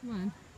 Come on.